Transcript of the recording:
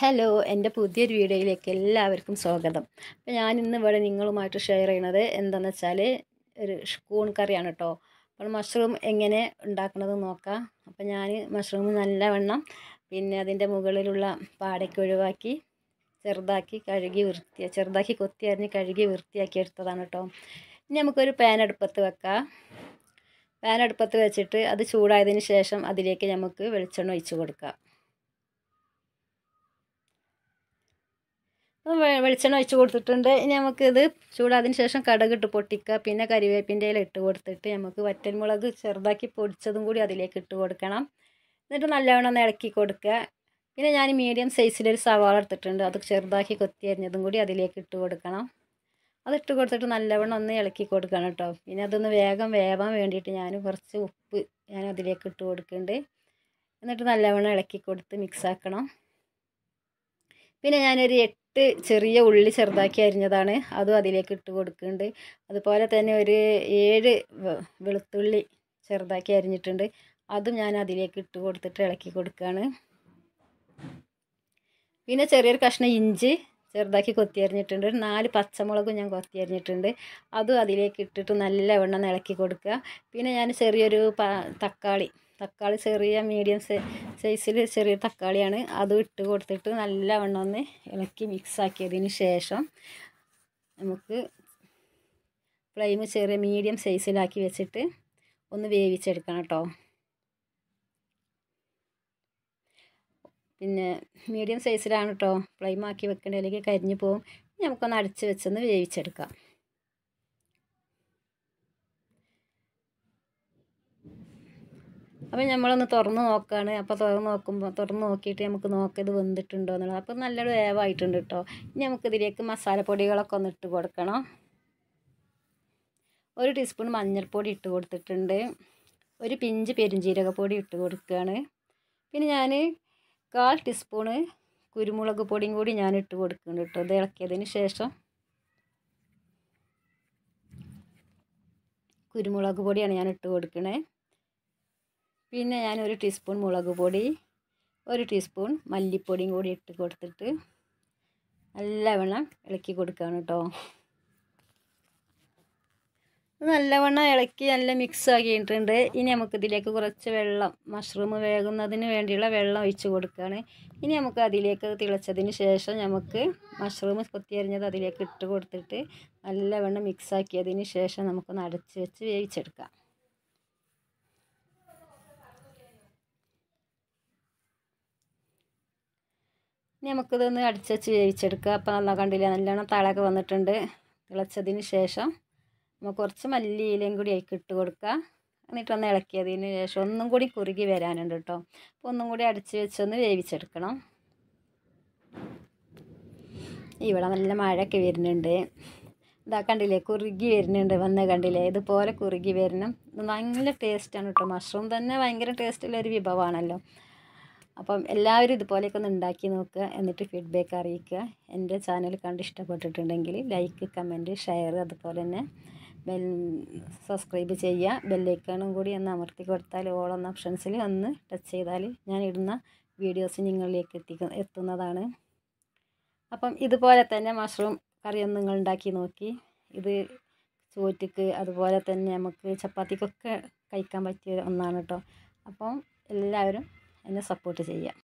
Hello എന്റെ പുതിയൊരു വീഡിയോയിലേക്ക് എല്ലാവർക്കും സ്വാഗതം. അപ്പോൾ ഇന്ന് ഇവിടെ നിങ്ങളുമായിട്ട് ഷെയർ ചെയ്യണത് എന്താണെന്ന് വെച്ചാൽ ഒരു കൂൺ കറിയാണ് കേട്ടോ അപ്പോൾ മഷ്റൂം എങ്ങനെ ഉണ്ടാക്കുന്നത് നോക്കാം. അപ്പോൾ ഞാൻ മഷ്റൂം നല്ലവണ്ണം പിന്നെ അതിന്റെ മുകളിലുള്ള പാടയ്ക്ക് ഒഴിവാക്കി ചെറുതാക്കി കഴുകി വൃത്തി ചെറുതാക്കി കൊത്തി അരിഞ്ഞ് കഴുകി വൃത്തിയാക്കി എടുത്തതാണ് കേട്ടോ ഇനി നമുക്കൊരു പാൻ അടുപ്പത്ത് വെക്കാം. പാൻ അടുപ്പത്ത് വെച്ചിട്ട് അത് ചൂടായതിന് ശേഷം അതിലേക്ക് നമുക്ക് വെളിച്ചെണ്ണ ഒഴിച്ച് കൊടുക്കാം. വെളിച്ചെണ്ണ ഒഴിച്ച് കൊടുത്തിട്ടുണ്ട്. ഇനി നമുക്കിത് ചൂടാതിന് ശേഷം കടുകിട്ട് പൊട്ടിക്കുക. പിന്നെ കരിവേപ്പിന്റെ ഇല ഇട്ട് കൊടുത്തിട്ട് നമുക്ക് വറ്റൽമുളക് ചെറുതാക്കി പൊടിച്ചതും കൂടി അതിലേക്ക് ഇട്ട് കൊടുക്കണം. എന്നിട്ട് നല്ലവണ്ണം ഒന്ന് ഇളക്കി കൊടുക്കുക. പിന്നെ ഞാൻ മീഡിയം സൈസിലൊരു സവാള എടുത്തിട്ടുണ്ട്. അത് ചെറുതാക്കി കൊത്തി അരിഞ്ഞതും കൂടി അതിലേക്ക് ഇട്ട് കൊടുക്കണം. അതിട്ട് കൊടുത്തിട്ട് നല്ലവണ്ണം ഒന്ന് ഇളക്കി കൊടുക്കണം കേട്ടോ പിന്നെ അതൊന്ന് വേഗം വേവാൻ വേണ്ടിയിട്ട് ഞാൻ കുറച്ച് ഉപ്പ് ഞാൻ അതിലേക്ക് ഇട്ട് കൊടുക്കുന്നുണ്ട്. എന്നിട്ട് നല്ലവണ്ണം ഇളക്കി കൊടുത്ത് മിക്സ് ആക്കണം. പിന്നെ ഞാനൊരു എട്ട് ചെറിയ ഉള്ളി ചെറുതാക്കി അരിഞ്ഞതാണ്. അതും അതിലേക്ക് ഇട്ട് കൊടുക്കുന്നുണ്ട്. അതുപോലെ തന്നെ ഒരു ഏഴ് വെളുത്തുള്ളി ചെറുതാക്കി അരിഞ്ഞിട്ടുണ്ട്. അതും ഞാൻ അതിലേക്ക് ഇട്ട് കൊടുത്തിട്ട് ഇളക്കി കൊടുക്കുകയാണ്. പിന്നെ ചെറിയൊരു കഷ്ണം ഇഞ്ചി ചെറുതാക്കി കൊത്തി അരിഞ്ഞിട്ടുണ്ട്. നാല് പച്ചമുളകും ഞാൻ കൊത്തി അരിഞ്ഞിട്ടുണ്ട്. അതും അതിലേക്ക് ഇട്ടിട്ട് നല്ലവണ്ണം ഇളക്കി കൊടുക്കുക. പിന്നെ ഞാൻ ചെറിയൊരു തക്കാളി തക്കാളി ചെറിയ മീഡിയം സൈസിൽ ചെറിയ തക്കാളിയാണ്. അതും ഇട്ട് കൊടുത്തിട്ട് നല്ലവണ്ണം ഒന്ന് ഇളക്കി മിക്സ് ആക്കിയതിന് ശേഷം നമുക്ക് ഫ്ലെയിം ചെറിയ മീഡിയം സൈസിലാക്കി വെച്ചിട്ട് ഒന്ന് വേവിച്ചെടുക്കണം കേട്ടോ പിന്നെ മീഡിയം സൈസിലാണ് കേട്ടോ ഫ്ലെയിം ആക്കി വെക്കേണ്ട അല്ലെങ്കിൽ കരിഞ്ഞു പോകും നമുക്കൊന്ന് അടച്ച് വെച്ചൊന്ന് വേവിച്ചെടുക്കാം. അപ്പോൾ നമ്മളൊന്ന് തുറന്ന് നോക്കുകയാണ് അപ്പോൾ തുറന്ന് നോക്കുമ്പോൾ തുറന്ന് നോക്കിയിട്ട് നമുക്ക് നോക്കാം ഇത് വെന്തിട്ടുണ്ടോ എന്നുള്ളത്. അപ്പോൾ നല്ലൊരു വേവായിട്ടുണ്ട് കേട്ടോ ഇനി നമുക്കിതിലേക്ക് മസാലപ്പൊടികളൊക്കെ ഒന്ന് ഇട്ട് കൊടുക്കണം. ഒരു ടീസ്പൂൺ മഞ്ഞൾപ്പൊടി ഇട്ട് കൊടുത്തിട്ടുണ്ട്. ഒരു പിഞ്ച് പെരുംജീരകപ്പൊടി ഇട്ട് കൊടുക്കുകയാണ് പിന്നെ ഞാൻ കാൽ ടീസ്പൂണ് കുരുമുളക് പൊടിയും കൂടി ഞാൻ ഇട്ട് കൊടുക്കുന്നുണ്ട് കേട്ടോ ഇത് ഇളക്കിയതിന് ശേഷം കുരുമുളക് പൊടിയാണ് ഞാൻ ഇട്ട് കൊടുക്കണേ. പിന്നെ ഞാൻ ഒരു ടീസ്പൂൺ മുളക് പൊടി ഒരു ടീസ്പൂൺ മല്ലിപ്പൊടിയും കൂടി ഇട്ട് കൊടുത്തിട്ട് നല്ലവണ്ണം ഇളക്കി കൊടുക്കുകയാണ് കേട്ടോ നല്ലവണ്ണം ഇളക്കി നല്ല മിക്സ് ആക്കിയിട്ടുണ്ട്. ഇനി നമുക്ക് ഇതിലേക്ക് കുറച്ച് വെള്ളം മഷ്റൂം വേകുന്നതിന് വേണ്ടിയുള്ള വെള്ളം ഒഴിച്ച് കൊടുക്കുകയാണ് ഇനി നമുക്ക് അതിലേക്ക് തിളച്ചതിന് ശേഷം നമുക്ക് മഷ്റൂം കൊത്തിയരിഞ്ഞത് അതിലേക്ക് ഇട്ട് കൊടുത്തിട്ട് നല്ലവണ്ണം മിക്സ് ആക്കിയതിന് ശേഷം നമുക്ക് അടച്ച് വെച്ച് വേവിച്ചെടുക്കാം. ഇനി നമുക്കിതൊന്ന് അടിച്ച് വെച്ച് വേവിച്ചെടുക്കുക. അപ്പോൾ നല്ല കണ്ടില്ല നല്ലോണം തളയൊക്കെ വന്നിട്ടുണ്ട്. തിളച്ചതിന് ശേഷം നമുക്ക് കുറച്ച് മല്ലിയിലയും കൂടി അതിലേക്ക് ഇട്ട് കൊടുക്കുക. എന്നിട്ടൊന്ന് ഇളക്കിയതിന് ശേഷം ഒന്നും കൂടി കുറുകി വരാനുണ്ട് കേട്ടോ. അപ്പോൾ ഒന്നും കൂടി അടിച്ച് വെച്ചൊന്ന് വേവിച്ചെടുക്കണം. ഇവിടെ നല്ല മഴയൊക്കെ വരുന്നുണ്ട്. ഇതാ കണ്ടില്ലേ കുറുകി വരുന്നുണ്ട്. വന്ന് കണ്ടില്ലേ ഇതുപോലെ കുറുകി വരണം. ഭയങ്കര ടേസ്റ്റാണ് കേട്ടോ. മഷ്റൂം തന്നെ ഭയങ്കര ടേസ്റ്റുള്ള ഒരു വിഭവമാണല്ലോ. അപ്പം എല്ലാവരും ഇതുപോലെയൊക്കെ ഒന്ന് ഉണ്ടാക്കി നോക്കുക എന്നിട്ട് ഫീഡ്ബാക്ക് അറിയിക്കുക. എന്റെ ചാനൽ കണ്ട് ഇഷ്ടപ്പെട്ടിട്ടുണ്ടെങ്കിൽ ലൈക്ക് കമന്റ് ഷെയർ അതുപോലെ തന്നെ ബെൽ സബ്സ്ക്രൈബ് ചെയ്യുക. ബെല്ലൈക്കണും കൂടി ഒന്ന് അമർത്തി കൊടുത്താൽ ഓൾ എന്ന ഓപ്ഷൻസിൽ ഒന്ന് ടച്ച് ചെയ്താൽ ഞാൻ ഇടുന്ന വീഡിയോസ് നിങ്ങളിലേക്ക് എത്തിക്ക എത്തുന്നതാണ്. അപ്പം ഇതുപോലെ തന്നെ മഷ്റൂം കറി ഒന്ന് നിങ്ങൾ ഉണ്ടാക്കി നോക്കി. ഇത് ചോറ്റക്ക് അതുപോലെ തന്നെ നമുക്ക് ചപ്പാത്തിക്കൊക്കെ കഴിക്കാൻ പറ്റിയ ഒന്നാണ് കേട്ടോ അപ്പം എല്ലാവരും എന്നെ സപ്പോർട്ട് ചെയ്യാം.